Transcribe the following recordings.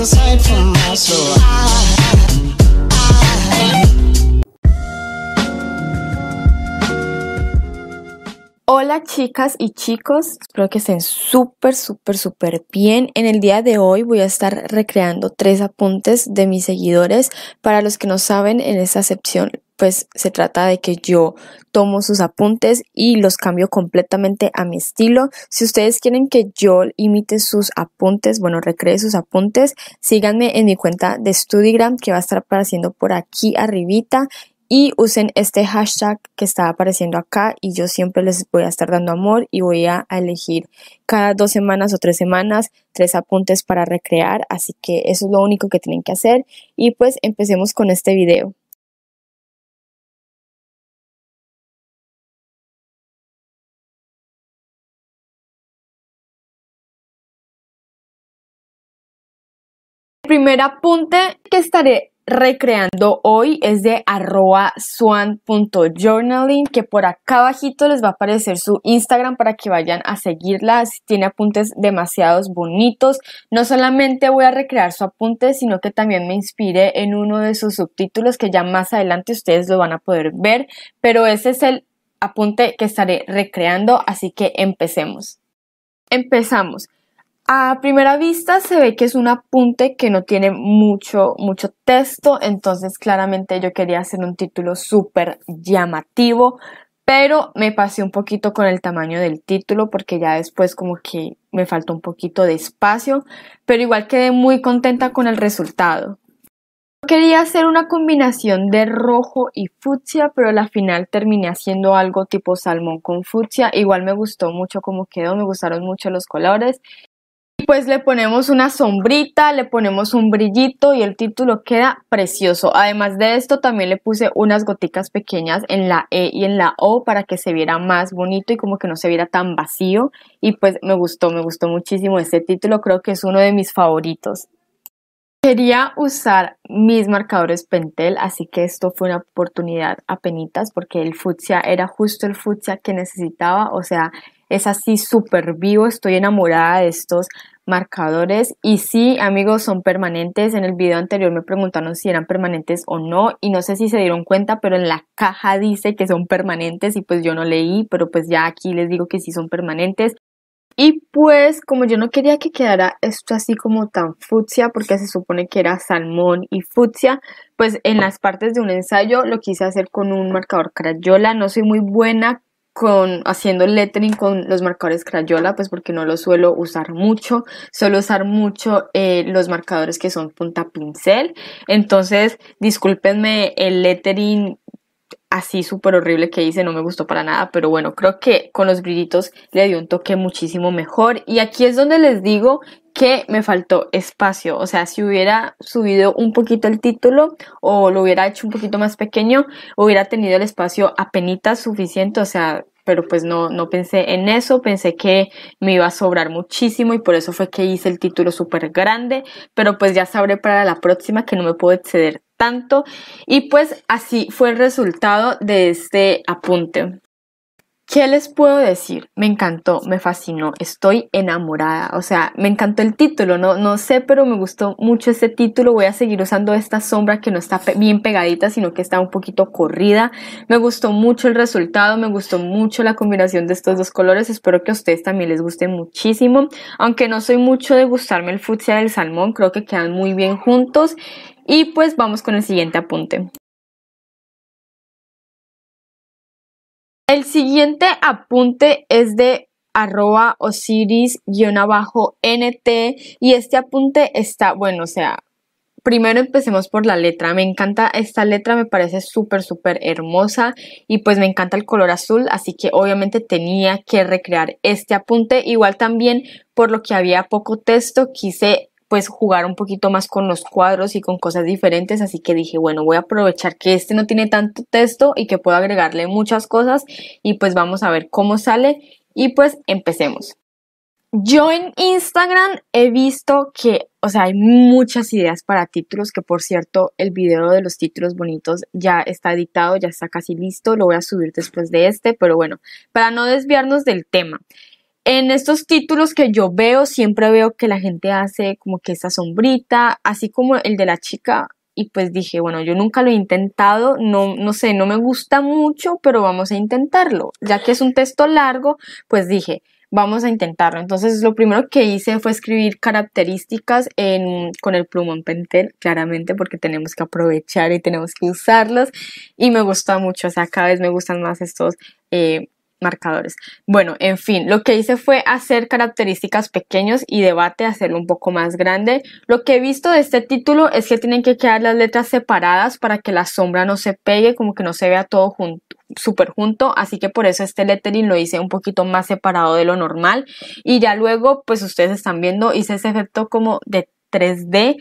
aside from us, so I Chicas y chicos, espero que estén súper, súper, súper bien. En el día de hoy voy a estar recreando tres apuntes de mis seguidores. Para los que no saben, en esta sección pues se trata de que yo tomo sus apuntes y los cambio completamente a mi estilo. Si ustedes quieren que yo imite sus apuntes, bueno, recree sus apuntes, síganme en mi cuenta de Studigram que va a estar apareciendo por aquí arribita y usen este hashtag que está apareciendo acá y yo siempre les voy a estar dando amor y voy a elegir cada dos semanas o tres semanas tres apuntes para recrear así que eso es lo único que tienen que hacer y pues empecemos con este video. El primer apunte que estaré recreando hoy es de arroba swan.journaling que por acá abajito les va a aparecer su Instagram para que vayan a seguirla. Tiene apuntes demasiados bonitos. No solamente voy a recrear su apunte sino que también me inspiré en uno de sus subtítulos que ya más adelante ustedes lo van a poder ver. Pero ese es el apunte que estaré recreando así que empecemos. Empezamos a primera vista se ve que es un apunte que no tiene mucho, mucho texto, entonces claramente yo quería hacer un título súper llamativo, pero me pasé un poquito con el tamaño del título porque ya después como que me faltó un poquito de espacio, pero igual quedé muy contenta con el resultado. Quería hacer una combinación de rojo y fucsia, pero al final terminé haciendo algo tipo salmón con fucsia. Igual me gustó mucho cómo quedó, me gustaron mucho los colores pues le ponemos una sombrita, le ponemos un brillito y el título queda precioso. Además de esto también le puse unas goticas pequeñas en la E y en la O para que se viera más bonito y como que no se viera tan vacío. Y pues me gustó, me gustó muchísimo este título, creo que es uno de mis favoritos. Quería usar mis marcadores Pentel, así que esto fue una oportunidad a penitas porque el fucsia era justo el fucsia que necesitaba, o sea, es así súper vivo, estoy enamorada de estos marcadores. Y sí amigos son permanentes. En el video anterior me preguntaron si eran permanentes o no y no sé si se dieron cuenta pero en la caja dice que son permanentes y pues yo no leí pero pues ya aquí les digo que sí son permanentes. Y pues como yo no quería que quedara esto así como tan fucsia porque se supone que era salmón y fucsia pues en las partes de un ensayo lo quise hacer con un marcador crayola. No soy muy buena con haciendo lettering con los marcadores Crayola, pues porque no lo suelo usar mucho, suelo usar mucho eh, los marcadores que son punta pincel, entonces discúlpenme el lettering así súper horrible que hice, no me gustó para nada, pero bueno, creo que con los brillitos le dio un toque muchísimo mejor. Y aquí es donde les digo que me faltó espacio, o sea, si hubiera subido un poquito el título o lo hubiera hecho un poquito más pequeño, hubiera tenido el espacio apenas suficiente, o sea, pero pues no, no pensé en eso, pensé que me iba a sobrar muchísimo y por eso fue que hice el título súper grande, pero pues ya sabré para la próxima que no me puedo exceder tanto. Y pues así fue el resultado de este apunte. ¿Qué les puedo decir? Me encantó, me fascinó, estoy enamorada, o sea, me encantó el título, no, no sé, pero me gustó mucho este título, voy a seguir usando esta sombra que no está bien pegadita, sino que está un poquito corrida, me gustó mucho el resultado, me gustó mucho la combinación de estos dos colores, espero que a ustedes también les guste muchísimo, aunque no soy mucho de gustarme el fucsia del salmón, creo que quedan muy bien juntos y pues vamos con el siguiente apunte. El siguiente apunte es de arroba osiris-nt y este apunte está, bueno, o sea, primero empecemos por la letra. Me encanta esta letra, me parece súper, súper hermosa y pues me encanta el color azul, así que obviamente tenía que recrear este apunte. Igual también por lo que había poco texto, quise pues jugar un poquito más con los cuadros y con cosas diferentes, así que dije, bueno, voy a aprovechar que este no tiene tanto texto y que puedo agregarle muchas cosas y pues vamos a ver cómo sale y pues empecemos. Yo en Instagram he visto que, o sea, hay muchas ideas para títulos, que por cierto, el video de los títulos bonitos ya está editado, ya está casi listo, lo voy a subir después de este, pero bueno, para no desviarnos del tema. En estos títulos que yo veo, siempre veo que la gente hace como que esa sombrita, así como el de la chica. Y pues dije, bueno, yo nunca lo he intentado, no, no sé, no me gusta mucho, pero vamos a intentarlo. Ya que es un texto largo, pues dije, vamos a intentarlo. Entonces lo primero que hice fue escribir características en, con el plumón Pentel, claramente porque tenemos que aprovechar y tenemos que usarlos. Y me gusta mucho, o sea, cada vez me gustan más estos eh, marcadores. Bueno, en fin, lo que hice fue hacer características pequeños y debate, hacerlo un poco más grande. Lo que he visto de este título es que tienen que quedar las letras separadas para que la sombra no se pegue, como que no se vea todo súper junto, así que por eso este lettering lo hice un poquito más separado de lo normal. Y ya luego, pues ustedes están viendo, hice ese efecto como de 3D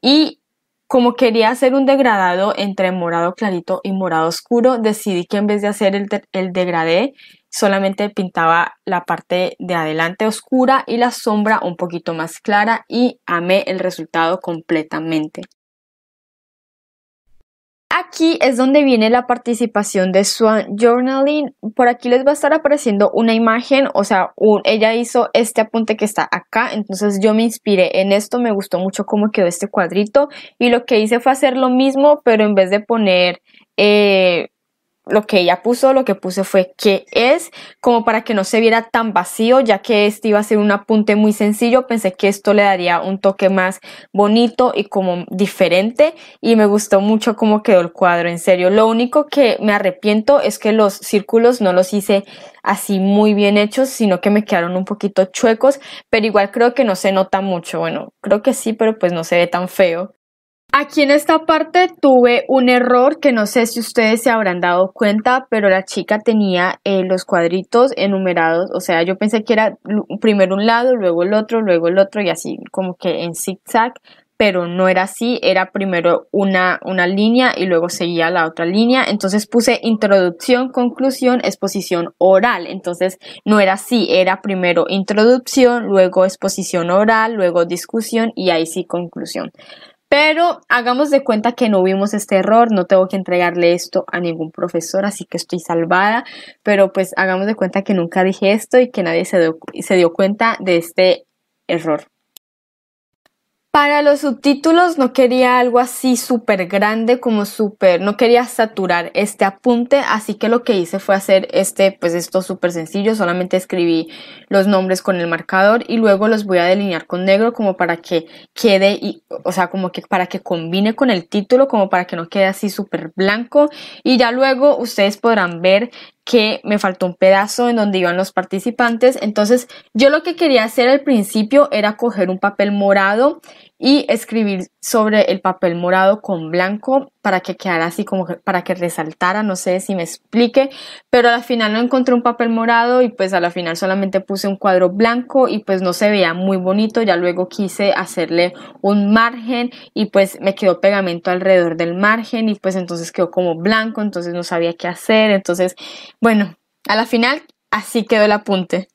y como quería hacer un degradado entre morado clarito y morado oscuro, decidí que en vez de hacer el, el degradé, solamente pintaba la parte de adelante oscura y la sombra un poquito más clara y amé el resultado completamente. Aquí es donde viene la participación de Swan Journaling. Por aquí les va a estar apareciendo una imagen, o sea, ella hizo este apunte que está acá, entonces yo me inspiré en esto, me gustó mucho cómo quedó este cuadrito y lo que hice fue hacer lo mismo, pero en vez de poner eh, lo que ella puso, lo que puse fue que es, como para que no se viera tan vacío, ya que este iba a ser un apunte muy sencillo, pensé que esto le daría un toque más bonito y como diferente y me gustó mucho cómo quedó el cuadro, en serio. Lo único que me arrepiento es que los círculos no los hice así muy bien hechos, sino que me quedaron un poquito chuecos, pero igual creo que no se nota mucho, bueno, creo que sí, pero pues no se ve tan feo. Aquí en esta parte tuve un error que no sé si ustedes se habrán dado cuenta, pero la chica tenía eh, los cuadritos enumerados, o sea, yo pensé que era primero un lado, luego el otro, luego el otro y así como que en zigzag, pero no era así, era primero una, una línea y luego seguía la otra línea, entonces puse introducción, conclusión, exposición oral, entonces no era así, era primero introducción, luego exposición oral, luego discusión y ahí sí conclusión. Pero hagamos de cuenta que no vimos este error, no tengo que entregarle esto a ningún profesor, así que estoy salvada, pero pues hagamos de cuenta que nunca dije esto y que nadie se dio, se dio cuenta de este error. Para los subtítulos no quería algo así súper grande como súper, no quería saturar este apunte, así que lo que hice fue hacer este, pues esto súper sencillo, solamente escribí los nombres con el marcador y luego los voy a delinear con negro como para que quede, y, o sea, como que para que combine con el título, como para que no quede así súper blanco y ya luego ustedes podrán ver que me faltó un pedazo en donde iban los participantes. Entonces yo lo que quería hacer al principio era coger un papel morado y escribir sobre el papel morado con blanco para que quedara así como para que resaltara, no sé si me explique, pero al final no encontré un papel morado y pues a la final solamente puse un cuadro blanco y pues no se veía muy bonito, ya luego quise hacerle un margen y pues me quedó pegamento alrededor del margen y pues entonces quedó como blanco, entonces no sabía qué hacer, entonces bueno, a la final así quedó el apunte.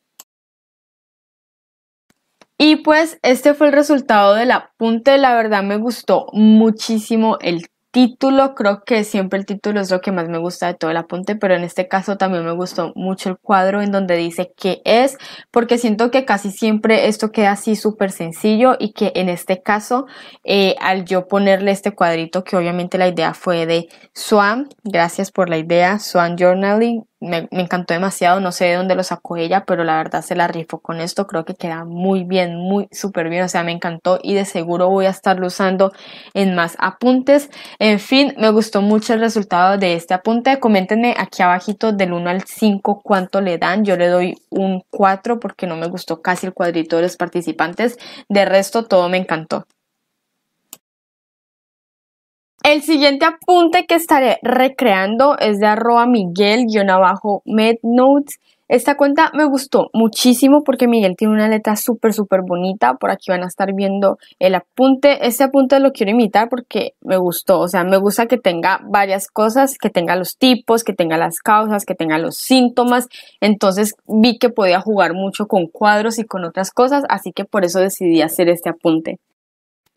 Y pues este fue el resultado del apunte. La verdad me gustó muchísimo el título. Creo que siempre el título es lo que más me gusta de todo el apunte, pero en este caso también me gustó mucho el cuadro en donde dice qué es, porque siento que casi siempre esto queda así súper sencillo y que en este caso, eh, al yo ponerle este cuadrito, que obviamente la idea fue de Swan, gracias por la idea, Swan Journaling, me, encantó demasiado, no sé de dónde lo sacó ella, pero la verdad se la rifó con esto, creo que queda muy bien, muy súper bien, o sea, me encantó y de seguro voy a estarlo usando en más apuntes. En fin, me gustó mucho el resultado de este apunte, coméntenme aquí abajito del 1 al 5 cuánto le dan, yo le doy un 4 porque no me gustó casi el cuadrito de los participantes, de resto todo me encantó. El siguiente apunte que estaré recreando es de arroba miguel-mednotes. Esta cuenta me gustó muchísimo porque Miguel tiene una letra súper, súper bonita. Por aquí van a estar viendo el apunte. Este apunte lo quiero imitar porque me gustó. O sea, me gusta que tenga varias cosas, que tenga los tipos, que tenga las causas, que tenga los síntomas. Entonces vi que podía jugar mucho con cuadros y con otras cosas, así que por eso decidí hacer este apunte.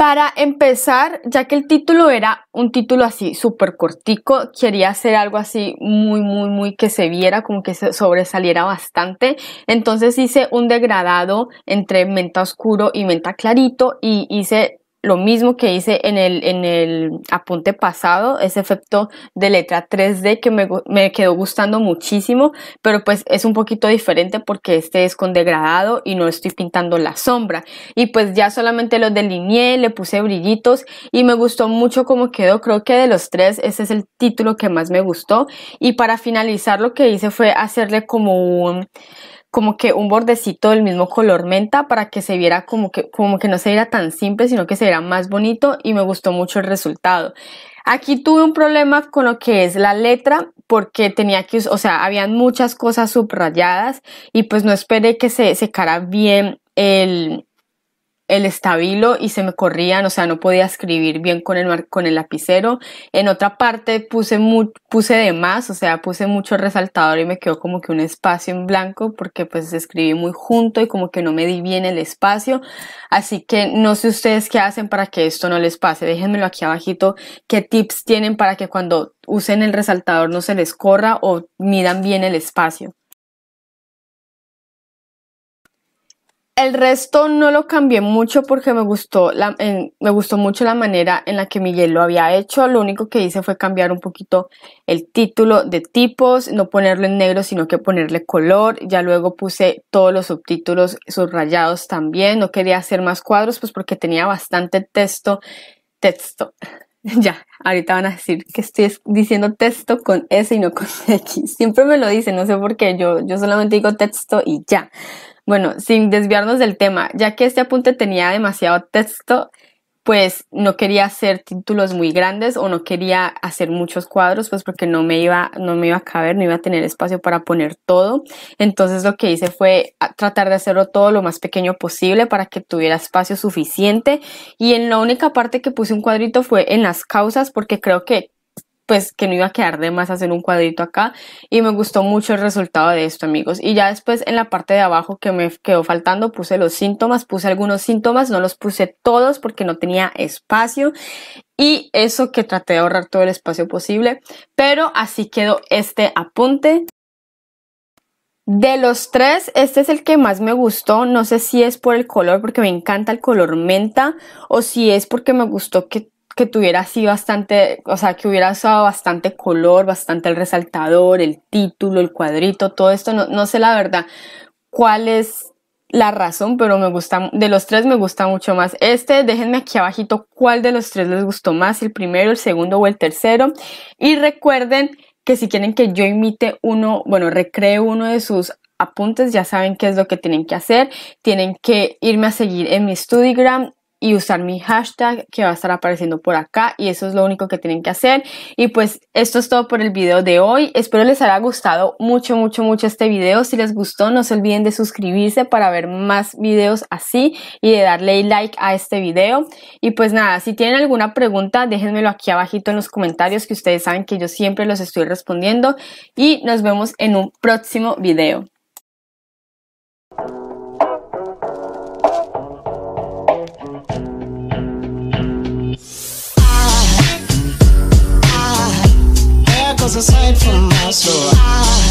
Para empezar, ya que el título era un título así súper cortico, quería hacer algo así muy, muy, muy que se viera, como que se sobresaliera bastante. Entonces hice un degradado entre menta oscuro y menta clarito y hice lo mismo que hice en el, en el apunte pasado, ese efecto de letra 3D que me, me, quedó gustando muchísimo, pero pues es un poquito diferente porque este es con degradado y no estoy pintando la sombra. Y pues ya solamente lo delineé, le puse brillitos y me gustó mucho cómo quedó. Creo que de los tres ese es el título que más me gustó. Y para finalizar lo que hice fue hacerle como un como que un bordecito del mismo color menta para que se viera como que, como que no se viera tan simple, sino que se viera más bonito y me gustó mucho el resultado. Aquí tuve un problema con lo que es la letra porque tenía que, o sea, habían muchas cosas subrayadas y pues no esperé que se secara bien el, el estabilo y se me corrían, o sea, no podía escribir bien con el, con el lapicero. En otra parte puse, puse de más, o sea, puse mucho resaltador y me quedó como que un espacio en blanco porque pues escribí muy junto y como que no me di bien el espacio. Así que no sé ustedes qué hacen para que esto no les pase. Déjenmelo aquí abajito qué tips tienen para que cuando usen el resaltador no se les corra o midan bien el espacio. El resto no lo cambié mucho porque me gustó, me gustó mucho la manera en la que Miguel lo había hecho. Lo único que hice fue cambiar un poquito el título de tipos, no ponerlo en negro, sino que ponerle color. Ya luego puse todos los subtítulos subrayados también. No quería hacer más cuadros, pues porque tenía bastante texto. Texto. Ya, ahorita van a decir que estoy diciendo texto con S y no con X. Siempre me lo dicen, no sé por qué. Yo, yo solamente digo texto y ya. Bueno, sin desviarnos del tema, ya que este apunte tenía demasiado texto, pues no quería hacer títulos muy grandes o no quería hacer muchos cuadros, pues porque no me iba, no me iba a caber, no iba a tener espacio para poner todo. Entonces lo que hice fue tratar de hacerlo todo lo más pequeño posible para que tuviera espacio suficiente. Y en la única parte que puse un cuadrito fue en las causas, porque creo que pues que no iba a quedar de más hacer un cuadrito acá. Y me gustó mucho el resultado de esto amigos. Y ya después en la parte de abajo que me quedó faltando puse los síntomas puse algunos síntomas no los puse todos porque no tenía espacio. Y eso que traté de ahorrar todo el espacio posible. Pero así quedó este apunte. De los tres, este es el que más me gustó. No sé si es por el color, porque me encanta el color menta, o si es porque me gustó que que tuviera así bastante, o sea, que hubiera usado bastante color, bastante el resaltador, el título, el cuadrito, todo esto, no, no sé la verdad cuál es la razón, pero me gusta, de los tres me gusta mucho más este. Déjenme aquí abajito cuál de los tres les gustó más, el primero, el segundo o el tercero. Y recuerden que si quieren que yo imite uno, bueno, recree uno de sus apuntes, ya saben qué es lo que tienen que hacer. Tienen que irme a seguir en mi Studigram y usar mi hashtag que va a estar apareciendo por acá y eso es lo único que tienen que hacer. Y pues esto es todo por el video de hoy. Espero les haya gustado mucho mucho mucho este video. Si les gustó no se olviden de suscribirse para ver más videos así y de darle like a este video. Y pues nada si tienen alguna pregunta déjenmelo aquí abajito en los comentarios que ustedes saben que yo siempre los estoy respondiendo. Y nos vemos en un próximo video was aside from us, so I ah.